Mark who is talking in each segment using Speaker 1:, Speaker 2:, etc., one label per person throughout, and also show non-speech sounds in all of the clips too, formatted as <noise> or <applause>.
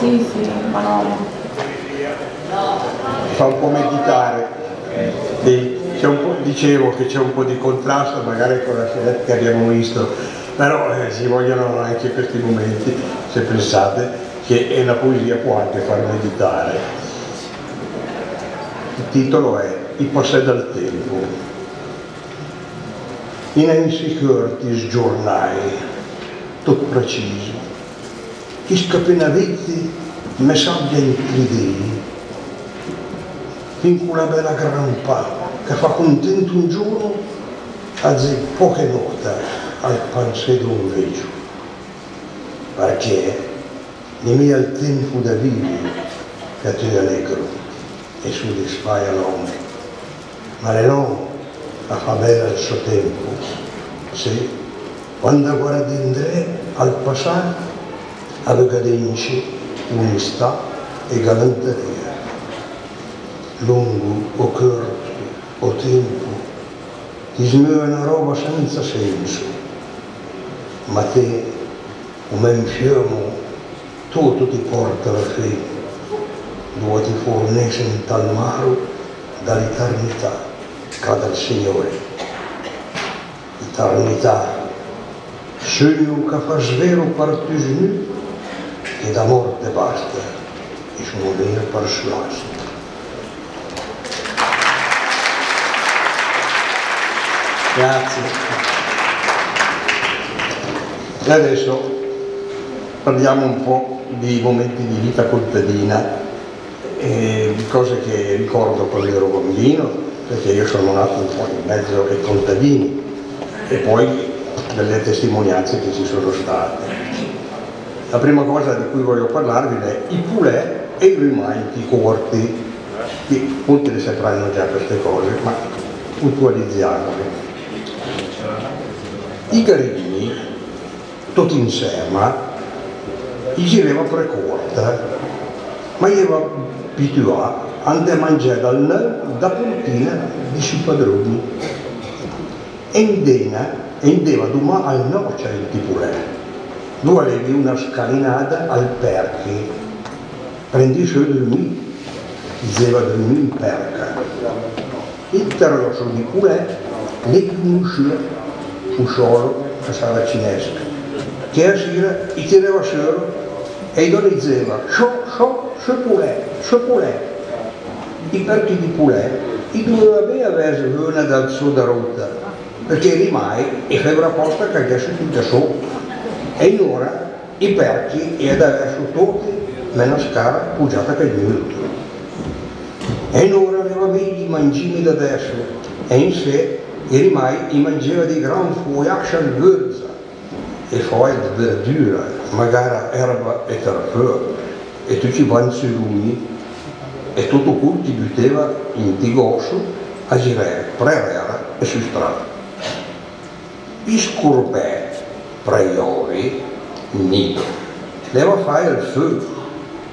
Speaker 1: Sì, sì, ma no.
Speaker 2: Fa un po' meditare. Po', dicevo che c'è un po' di contrasto magari con la scelta che abbiamo visto, però eh, ci vogliono anche questi momenti, se pensate che la poesia può anche far meditare. Il titolo è I passè dal tempo. In insicurties giornai, tutto preciso, chi scapenavetti me sabbia inclidei, fin con la bella grampa che fa contento un giorno, a poche note al panse d'un veggio, perché ne mi al tempo da vivi che ti allegro e soddisfai l'uomo, ma le non a bella il suo tempo, se quando guardi in dre al passare aveva denci onestà e galanteria, lungo o corto o tempo, ti smuove una roba senza senso, ma te, come un fiume, tutto ti porta alla fine, dove ti fornisce in tal maro dall'eternità cada il Signore. Eternità, sogno che fa svero per tu nu, che da morte basta, e sono venire per suasto. Grazie. E adesso parliamo un po' di momenti di vita contadina, eh, di cose che ricordo quando ero bambino, perché io sono nato un po' in mezzo ai contadini e poi delle testimonianze che ci sono state. La prima cosa di cui voglio parlarvi è i pulè e i rimanti corti, che molti le sapranno già queste cose, ma puntualizziamole. I garini, tutti insieme, gli girava precorta, ma gli aveva abituato andai a mangiare dal, da puntina di sui padroni e indena e indeva domani al noce il tipulè dove avevi una scalinata al perché prendi su dormì diceva dormì in perca. Il terroso di pulè le conosceva un solo a sala cinesca che a sera i tirava su e gli diceva so, so, so pulè, so pulè i perchi di Pulè i doveva verso una dal sud da rotta perché rimai e febbre apposta che adesso tutta su. E ora i perchi e da verso tutti meno scala poggiata che il e ora aveva i mangimi da adesso e in sé e rimai i mangiava di gran foiace al verza e poi verdura magari erba e tarfeur e tutti i panzeruni e tutto quel ti buttava in tigosso a girare pre-era e su strada. I scorpè pre-ori, nido, leva fare il fuoco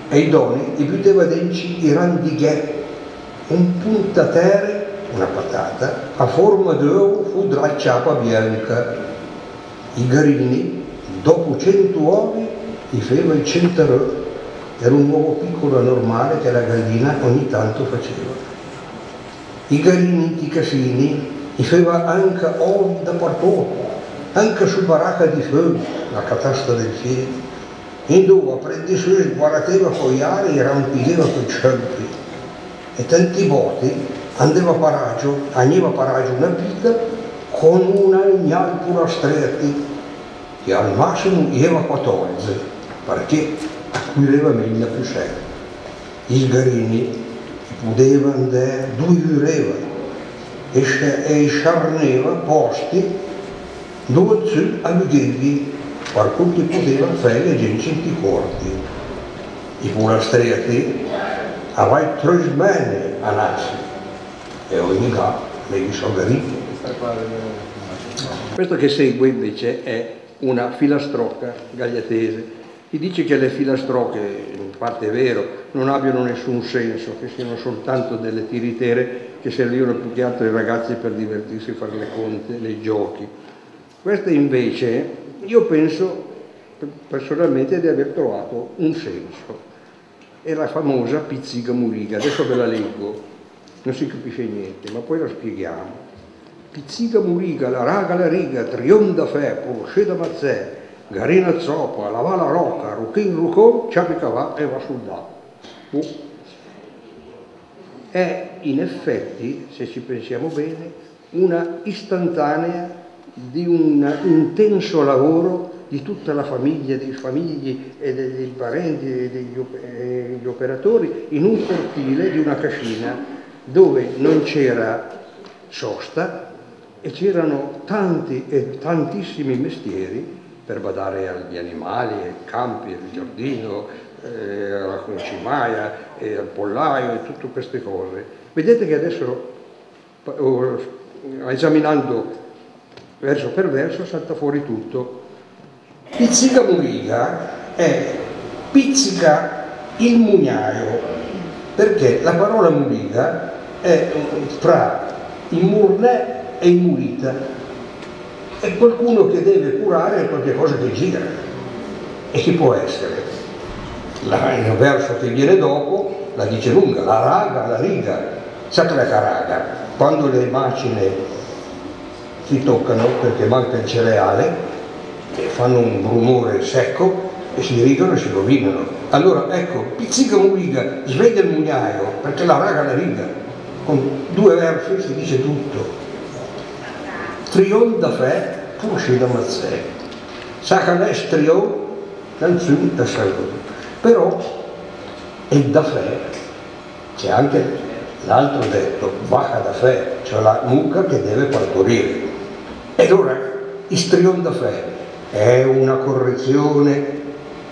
Speaker 2: e i doni gli buttava dentro i randighè, un puntatere, una patata, a forma d'uovo fu della bianca. I garini, dopo cento uovi, gli faceva il centro era un uovo piccolo e normale che la gallina ogni tanto faceva. I gallini, i casini, i faceva anche uovi dappertutto, anche su baracca di fuoco, la catasta del cielo. In dove prendi su e sguarateva fogliare e rampideva coi ciampi. E tanti volte andava a paraggio, andava a paraggio una picca con una ignalpura stretti, che al massimo aveva 14, perché accudeva meglio più sempre. I sgarini potevano andare dove viveva e sciarneva posti dove su a vederli per cui potevano fare le gente corti. I pulastreti avevano tre bene a nascere e ogni caso le sono gariti. Questo che segue invece è una filastrocca gagliatese chi dice che le filastrocche, in parte è vero, non abbiano nessun senso, che siano soltanto delle tiritere che servivano più che altro ai ragazzi per divertirsi, fare le conte, nei giochi. Questa invece io penso personalmente di aver trovato un senso. È la famosa pizzica muriga, adesso ve la leggo, non si capisce niente, ma poi la spieghiamo. Pizzica muriga, la raga la riga, trionda fe, porosce da mazzè, garina zoppa, la vala rocca, ruchin rucò, ciapicavà e va sul da. Oh è in effetti, se ci pensiamo bene, una istantanea di un intenso lavoro di tutta la famiglia, dei famigli e dei parenti e degli operatori in un cortile di una cascina dove non c'era sosta e c'erano tanti e tantissimi mestieri per badare agli animali, ai campi, al giardino, eh, alla concimaia, e al pollaio e tutte queste cose. Vedete che adesso, esaminando verso per verso, salta fuori tutto. Pizzica muriga è pizzica il mugnaio, perché la parola muriga è fra il murnè e il murita. È qualcuno che deve curare qualche cosa che gira. E chi può essere? la, il verso che viene dopo la dice lunga, la raga, la riga, la raga, quando le macine si toccano perché manca il cereale e fanno un rumore secco e si rigano e si rovinano. Allora ecco, pizzica un riga, sveglia il mugnaio, perché la raga la riga, con due versi si dice tutto. Trion da fe, pusci da mazzè, sacanes trio, canzun da saluto. Però è da fè, c'è anche l'altro detto, baja da fè, cioè la mucca che deve partorire. E allora istrion da fè è una correzione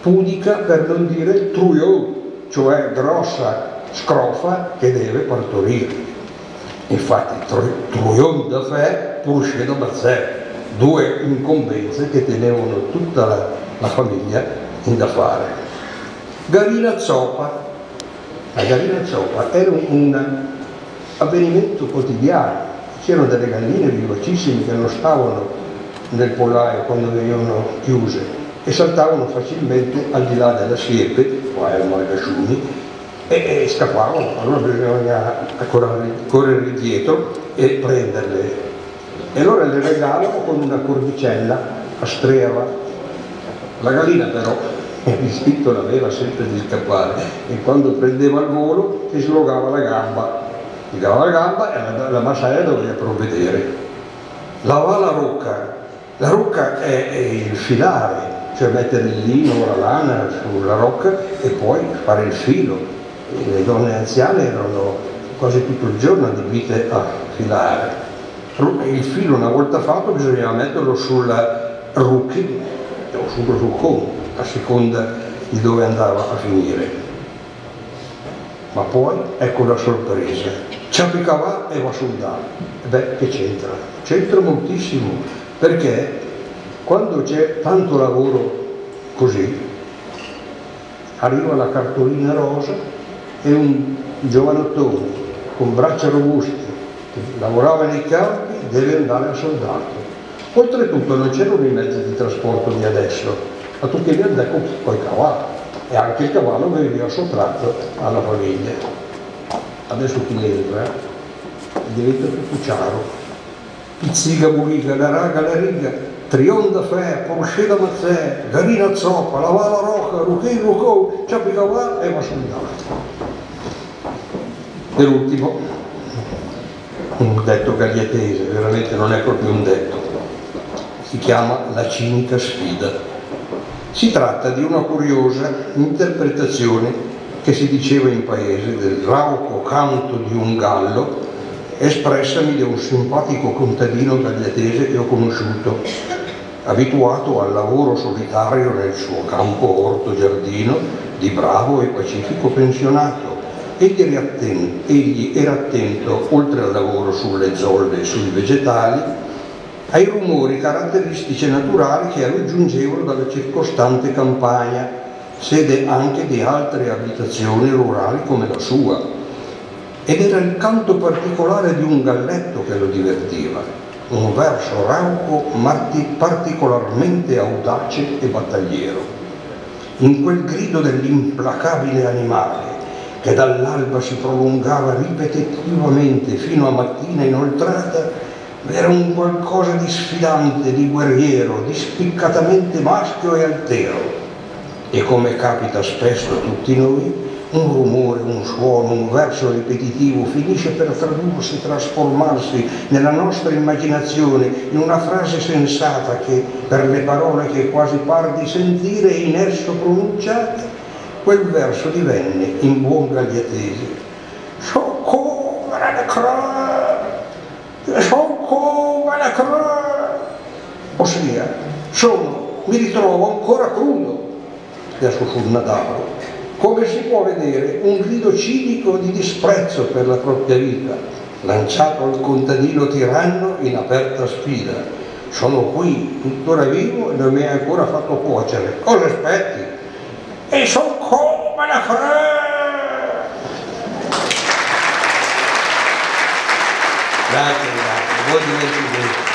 Speaker 2: pudica per non dire truiò, cioè grossa scrofa che deve partorire. Infatti truion da fè, pusce da bazzè, due incombenze che tenevano tutta la, la famiglia in da fare. Garina Zoppa. La Garina Zoppa era un, un avvenimento quotidiano, c'erano delle galline vivacissime che non stavano nel pollaio quando venivano chiuse e saltavano facilmente al di là della siepe, qua erano le casciuni, e, e scappavano, allora bisognava correre, correre dietro e prenderle. E allora le regalano con una cordicella a streva. La gallina però <laughs> l'istinto l'aveva sempre di scappare e quando prendeva il volo si slogava la gamba, si dava la gamba e la, la massaia doveva provvedere. La rocca, la rocca è, è, il filare, cioè mettere il lino, la lana sulla rocca e poi fare il filo. E le donne anziane erano quasi tutto il giorno adibite a filare. Il filo una volta fatto bisognava metterlo sulla rucchi o sul ruccone a seconda di dove andava a finire. Ma poi ecco la sorpresa, Ciapicavà e va soldato. E beh, che c'entra? C'entra moltissimo, perché quando c'è tanto lavoro così, arriva la cartolina rosa e un giovanottone con braccia robuste, che lavorava nei campi, deve andare a soldato. Oltretutto non c'erano i mezzi di trasporto di adesso, ma tutti gli addecco poi cavallo e anche il cavallo veniva sottratto alla famiglia. Adesso chi entra diventa tutto chiaro. Pizziga buliga, la raga, la riga, trionda fe, porsche da mazzè, garina zoppa, la vala roca, ruchin rucò, ciapi cavallo e va soldato. E l'ultimo, un detto gagliatese, veramente non è proprio un detto, si chiama la cinica sfida. Si tratta di una curiosa interpretazione che si diceva in paese del rauco canto di un gallo espressami da un simpatico contadino tagliatese che ho conosciuto, abituato al lavoro solitario nel suo campo orto giardino di bravo e pacifico pensionato. Egli era, attento, egli era attento, oltre al lavoro sulle zolle e sui vegetali, ai rumori caratteristici e naturali che lo giungevano dalla circostante campagna, sede anche di altre abitazioni rurali come la sua. ed era il canto particolare di un galletto che lo divertiva, un verso rauco ma particolarmente audace e battagliero. In quel grido dell'implacabile animale che dall'alba si prolungava ripetitivamente fino a mattina inoltrata, era un qualcosa di sfidante, di guerriero, di spiccatamente maschio e altero. E come capita spesso a tutti noi, un rumore, un suono, un verso ripetitivo finisce per tradursi, trasformarsi nella nostra immaginazione in una frase sensata che, per le parole che quasi par di sentire in esso pronunciate, quel verso divenne in buon gagliatese. Soccorra la croce, soccorra la croce. Ossia, sono, mi ritrovo ancora crudo, adesso sul Natale, come si può vedere, un grido cinico di disprezzo per la propria vita, lanciato al contadino tiranno in aperta sfida. Sono qui, tuttora vivo e non mi hai ancora fatto cuocere. Cosa aspetti? E son come la fre... Grazie, grazie. Voi divertite.